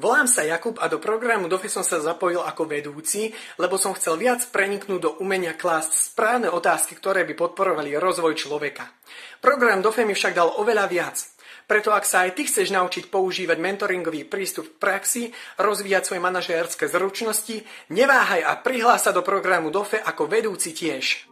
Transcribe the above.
Volám sa Jakub a do programu Dofi som sa zapojil ako vedúci, lebo som chcel viac preniknúť do umenia klásť správne otázky, ktoré by podporovali rozvoj človeka. Program Dofe mi však dal oveľa viac. Preto ak sa aj ty chceš naučiť používať mentoringový prístup v praxi, rozvíjať svoje manažérske zručnosti, neváhaj a prihlás sa do programu DOFE ako vedúci tiež.